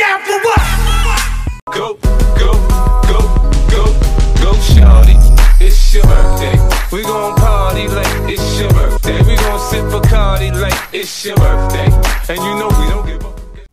down for what? Go, go, go, go, go, shorty. It's your birthday. We gon' party like it's your birthday. We gon' sip Bacardi like it's your birthday. And you know we don't give a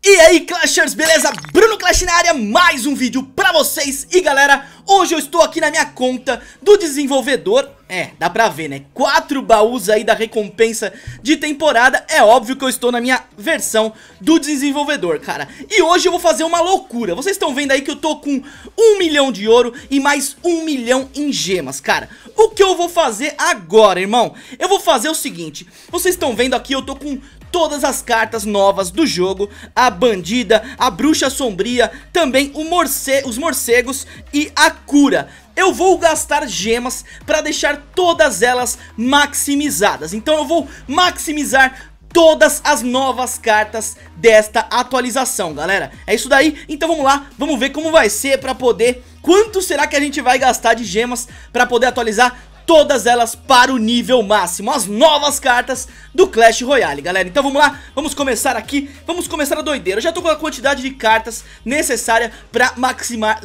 E aí Clashers, beleza? Bruno Clash na área, mais um vídeo pra vocês. E galera, hoje eu estou aqui na minha conta do desenvolvedor. É, dá pra ver né, quatro baús aí da recompensa de temporada. É óbvio que eu estou na minha versão do desenvolvedor, cara. E hoje eu vou fazer uma loucura. Vocês estão vendo aí que eu tô com um milhão de ouro e mais um milhão em gemas, cara. O que eu vou fazer agora, irmão? Eu vou fazer o seguinte. Vocês estão vendo aqui, eu tô com todas as cartas novas do jogo, a bandida, a bruxa sombria, também morce os morcegos e a cura. Eu vou gastar gemas para deixar todas elas maximizadas, então eu vou maximizar todas as novas cartas desta atualização, galera. É isso daí, então vamos lá, vamos ver como vai ser para poder... Quanto será que a gente vai gastar de gemas para poder atualizar todas elas para o nível máximo, as novas cartas do Clash Royale, galera. Então vamos lá, vamos começar aqui, vamos começar a doideira. Eu já tô com a quantidade de cartas necessária para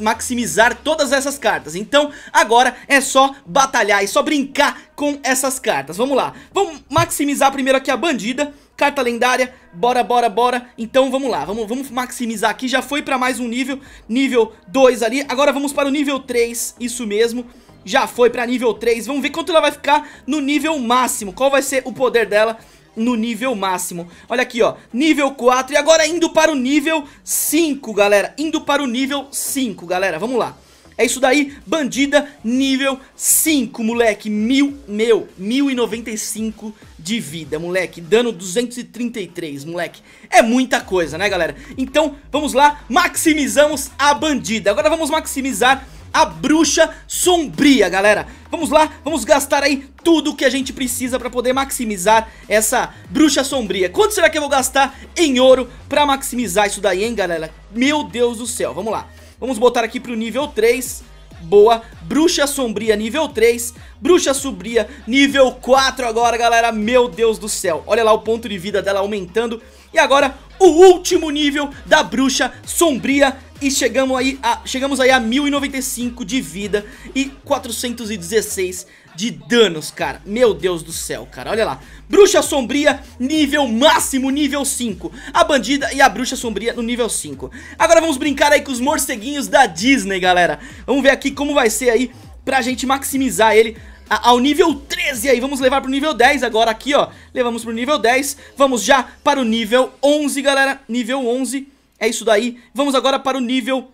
maximizar todas essas cartas. Então agora é só batalhar, é só brincar com essas cartas. Vamos lá, vamos maximizar primeiro aqui a bandida. Carta lendária, bora, bora, bora. Então vamos lá, vamos, vamos maximizar aqui. Já foi pra mais um nível, nível 2 ali. Agora vamos para o nível 3, isso mesmo já foi pra nível 3 Vamos ver quanto ela vai ficar no nível máximo. Qual vai ser o poder dela no nível máximo? Olha aqui, ó, nível 4 E agora indo para o nível 5, galera. Indo para o nível 5, galera, vamos lá. É isso daí, bandida nível 5, moleque, mil, meu, 1095 de vida, moleque, dano 233, moleque, é muita coisa, né, galera? Então, vamos lá, maximizamos a bandida, agora vamos maximizar a bruxa sombria, galera. Vamos lá, vamos gastar aí tudo que a gente precisa pra poder maximizar essa bruxa sombria. Quanto será que eu vou gastar em ouro pra maximizar isso daí, hein, galera? Meu Deus do céu, vamos lá. Vamos botar aqui pro nível 3 Boa, Bruxa Sombria nível 3 Bruxa Sombria nível 4 agora, galera. Meu Deus do céu. Olha lá o ponto de vida dela aumentando. E agora, o último nível da Bruxa Sombria e chegamos aí a, chegamos aí a 1095 de vida e 416 de danos, cara. Meu Deus do céu, cara. Olha lá. Bruxa Sombria, nível máximo, nível 5. A Bandida e a Bruxa Sombria no nível 5. Agora vamos brincar aí com os morceguinhos da Disney, galera. Vamos ver aqui como vai ser aí pra gente maximizar ele ao nível 13 aí, vamos levar pro nível 10 agora aqui, ó Levamos pro nível 10, vamos já para o nível 11, galera Nível 11 é isso daí. Vamos agora para o nível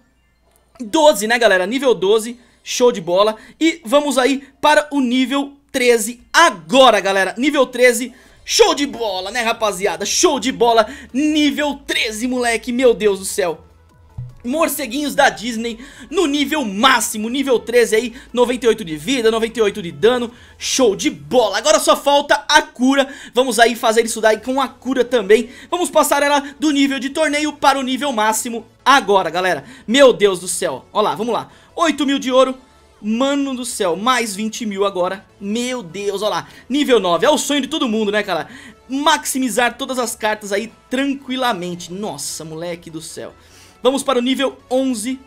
12, né, galera? Nível 12, show de bola. E vamos aí para o nível 13 agora, galera. Nível 13, show de bola, né, rapaziada? Show de bola, nível 13, moleque. Meu Deus do céu morceguinhos da Disney no nível máximo, nível 13 aí, 98 de vida, 98 de dano, show de bola. Agora só falta a cura, vamos aí fazer isso daí com a cura também. Vamos passar ela do nível de torneio para o nível máximo agora, galera. Meu Deus do céu, olha lá, vamos lá, 8 mil de ouro. Mano do céu, mais 20 mil agora Meu Deus, olha lá Nível 9, é o sonho de todo mundo, né, cara Maximizar todas as cartas aí tranquilamente Nossa, moleque do céu Vamos para o nível 11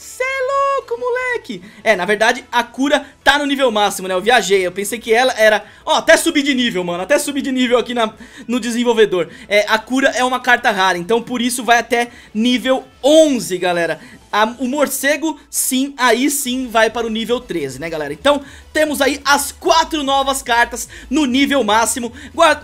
Cê é louco, moleque! É, na verdade, a cura tá no nível máximo, né? Eu viajei, eu pensei que ela era... Ó, até subir de nível, mano Até subir de nível aqui na, no desenvolvedor. É, A cura é uma carta rara Então, por isso, vai até nível 11, galera a, o morcego, sim, aí sim vai para o nível 13, né galera? Então temos aí as quatro novas cartas no nível máximo.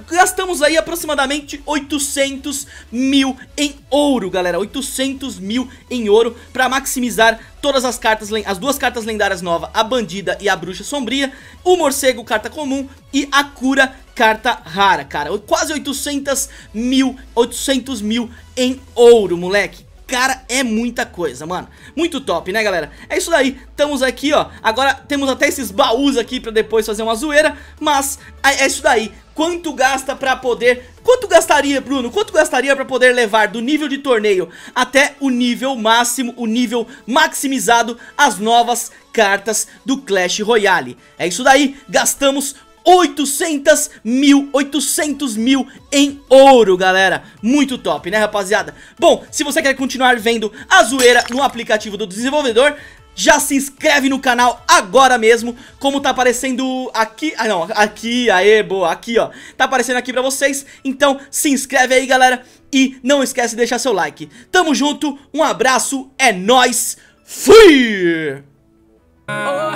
Gastamos aí aproximadamente 800 mil em ouro, galera. 800 mil em ouro para maximizar todas as cartas, as duas cartas lendárias novas A Bandida e a Bruxa Sombria O Morcego, carta comum e a Cura, carta rara, cara. Quase 800 mil, 800 mil em ouro, moleque Cara, é muita coisa, mano Muito top, né, galera? É isso daí, estamos aqui, ó Agora temos até esses baús aqui pra depois fazer uma zoeira Mas é, é isso daí Quanto gasta pra poder... Quanto gastaria, Bruno? Quanto gastaria pra poder levar do nível de torneio até o nível máximo, o nível maximizado, as novas cartas do Clash Royale? É isso daí, gastamos 800 mil, 800 mil em ouro, galera Muito top, né, rapaziada? Bom, se você quer continuar vendo a zoeira no aplicativo do desenvolvedor já se inscreve no canal agora mesmo, como tá aparecendo aqui, ah não, aqui, aê, boa, aqui ó, tá aparecendo aqui pra vocês, então se inscreve aí galera, e não esquece de deixar seu like, tamo junto, um abraço, é nóis, fui! Oh,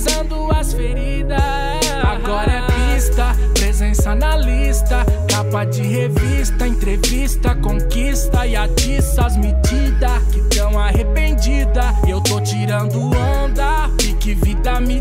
Cicatrizando as feridas. Agora é pista, presença na lista. Capa de revista, entrevista, conquista. E atiça as medidas que tão arrependida. Eu tô tirando onda, pique vida me